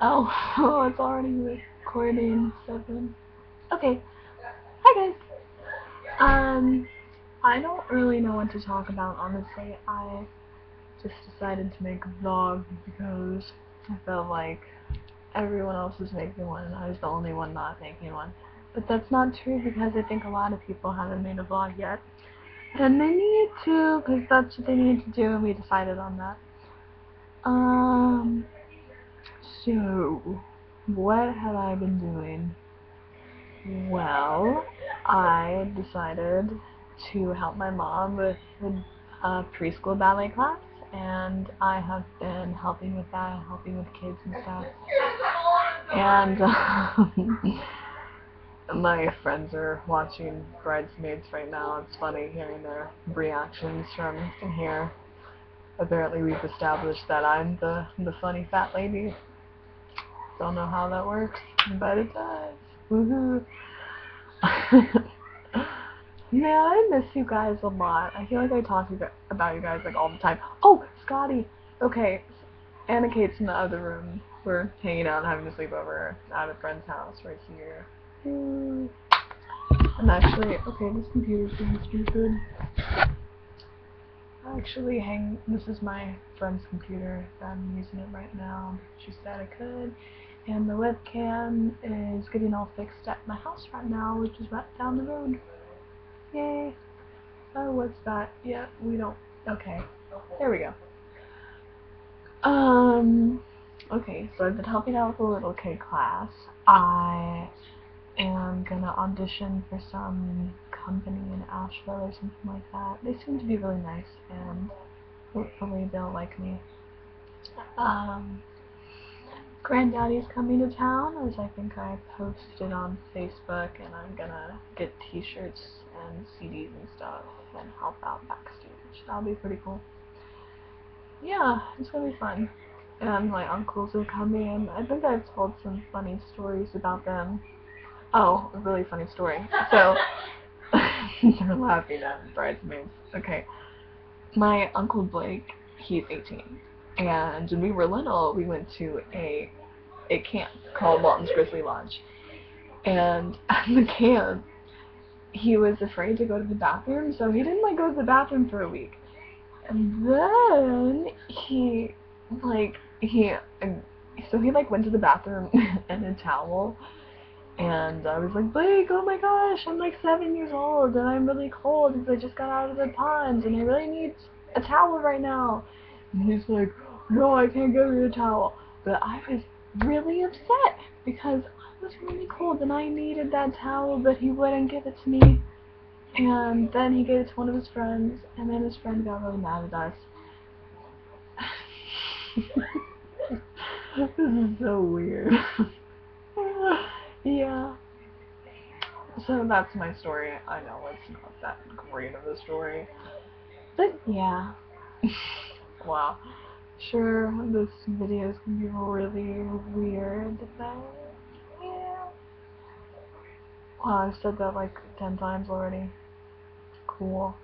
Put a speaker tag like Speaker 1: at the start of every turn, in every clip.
Speaker 1: Oh, oh, it's already recording seven. Okay. Hi guys. Um, I don't really know what to talk about, honestly. I just decided to make a vlog because I felt like everyone else was making one and I was the only one not making one. But that's not true because I think a lot of people haven't made a vlog yet. And they need to, because that's what they need to do, and we decided on that. Um, so, what have I been doing? Well, I decided to help my mom with a preschool ballet class, and I have been helping with that, helping with kids and stuff. And um, my friends are watching Bridesmaids right now. It's funny hearing their reactions from here. Apparently we've established that I'm the, the funny fat lady. Don't know how that works, but it does. Woohoo! Man, I miss you guys a lot. I feel like I talk about you guys like all the time. Oh, Scotty! Okay, Anna Kate's in the other room. We're hanging out and having a sleepover at a friend's house right here. Hmm. I'm actually, okay, this computer's being stupid. Actually, hang, this is my friend's computer. I'm using it right now. She said I could. And the webcam is getting all fixed at my house right now, which is right down the road. Yay. Oh, what's that? Yeah, we don't, okay. There we go. Um, okay, so I've been helping out with a little kid class. I am gonna audition for some company in Asheville or something like that. They seem to be really nice and hopefully they'll like me. Um, Granddaddy's coming to town as I think I posted on Facebook and I'm gonna get t-shirts and CDs and stuff and help out backstage. That'll be pretty cool. Yeah, it's gonna be fun. And my uncles are coming. I think I've told some funny stories about them Oh, a really funny story. So, they're laughing at bridesmaids. Okay. My Uncle Blake, he's 18. And when we were little, we went to a, a camp called Walton's Grizzly Lodge. And at the camp, he was afraid to go to the bathroom, so he didn't like go to the bathroom for a week. And then he, like, he, so he like went to the bathroom in a towel and I was like, Blake, oh my gosh, I'm like seven years old and I'm really cold because I just got out of the pond and I really need a towel right now. And he's like, no, I can't give you a towel. But I was really upset because I was really cold and I needed that towel, but he wouldn't give it to me. And then he gave it to one of his friends, and then his friend got really mad at us. this is so weird. Yeah. So that's my story. I know it's not that great of a story. But yeah. wow. Sure, this video is gonna be really weird, but yeah. Wow, I've said that like 10 times already. Cool.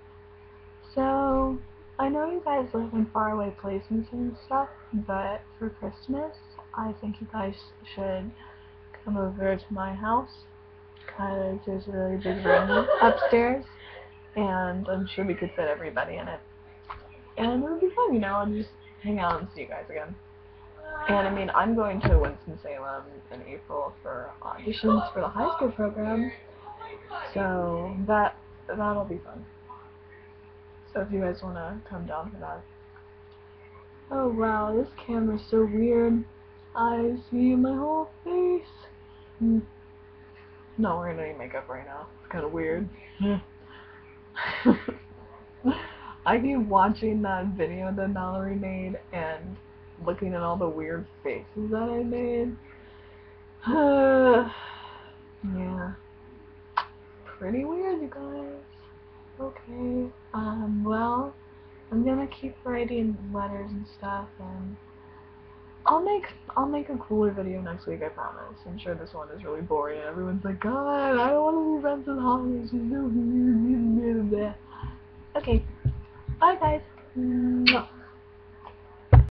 Speaker 1: So, I know you guys live in faraway places and stuff, but for Christmas, I think you guys should come over to my house because there's a really big room upstairs and I'm sure we could fit everybody in it. And it would be fun, you know, and just hang out and see you guys again. And I mean, I'm going to Winston-Salem in April for auditions for the high school program, so that that'll be fun. So if you guys want to come down for that. Oh wow, this camera's so weird. I see my whole face. Mm. Not wearing any makeup right now. It's kind of weird. I keep watching that video that Mallory made and looking at all the weird faces that I made. yeah. Pretty weird, you guys. Okay. Um, well, I'm gonna keep writing letters and stuff and I'll make I'll make a cooler video next week, I promise. I'm sure this one is really boring and everyone's like, God, I don't want to be friends Holly. She's so weird. Okay. Bye guys. Mwah.